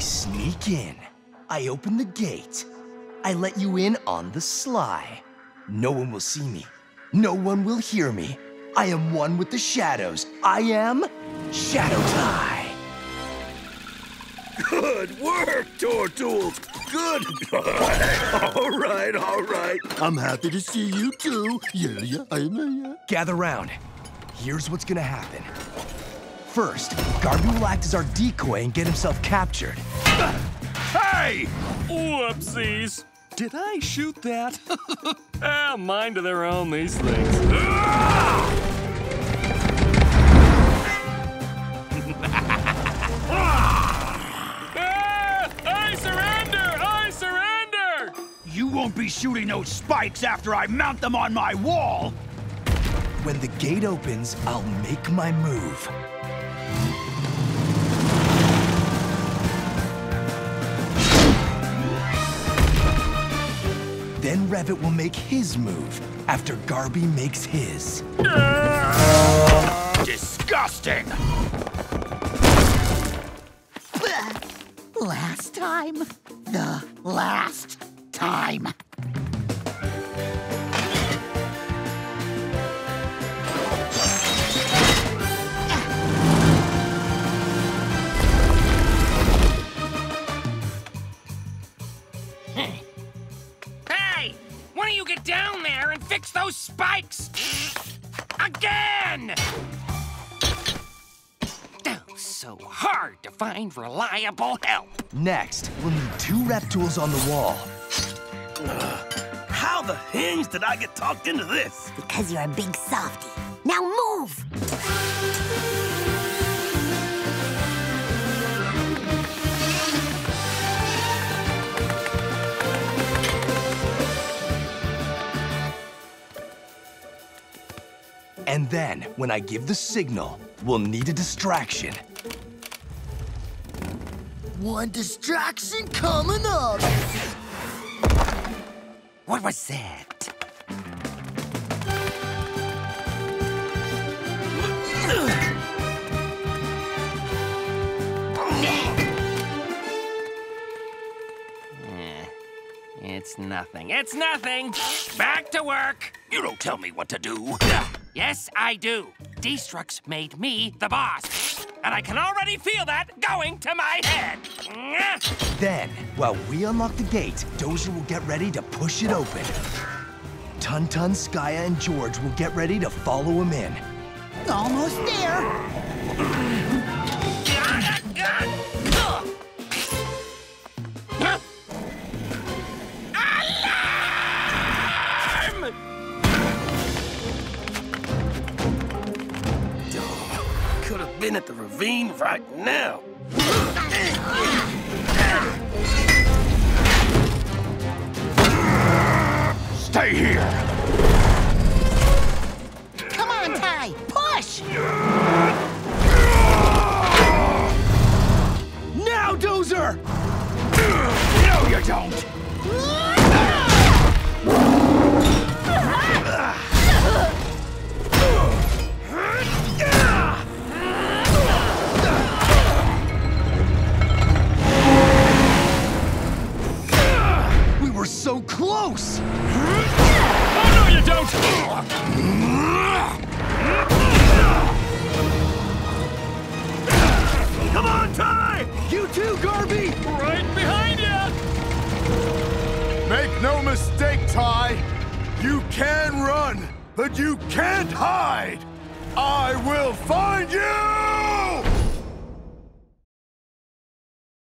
sneak in. I open the gate. I let you in on the sly. No one will see me. No one will hear me. I am one with the shadows. I am Shadow Ty. Good work, Tortool. Good. all right, all right. I'm happy to see you too. Yeah, yeah, I'm yeah. Gather round. Here's what's gonna happen. First, Garby will act as our decoy and get himself captured. Hey! Whoopsies. Did I shoot that? ah, mind to their own, these things. Ah! I surrender! I surrender! You won't be shooting those spikes after I mount them on my wall. When the gate opens, I'll make my move. Then Revvit will make his move after Garby makes his. Disgusting! Last time. The last time. Hey! Why don't you get down there and fix those spikes? Again! So hard to find reliable help. Next, we'll need two Reptools on the wall. How the hinge did I get talked into this? Because you're a big softy. And then, when I give the signal, we'll need a distraction. One distraction coming up. What was that? Eh, It's nothing. It's nothing. Back to work. You don't tell me what to do. Yes, I do. D-Structs made me the boss. And I can already feel that going to my head. Then, while we unlock the gate, Dozer will get ready to push it open. Ton-Ton, Skya, and George will get ready to follow him in. Almost there. Been at the ravine right now. Stay here. Come on, Ty. Push! Now, Dozer! No, you don't. Close! Oh, no, you don't! Come on, Ty! You too, Garby! Right behind you! Make no mistake, Ty. You can run, but you can't hide. I will find you!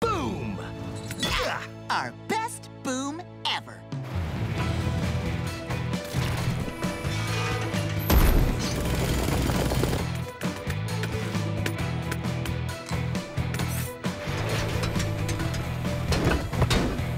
Boom! Our best boom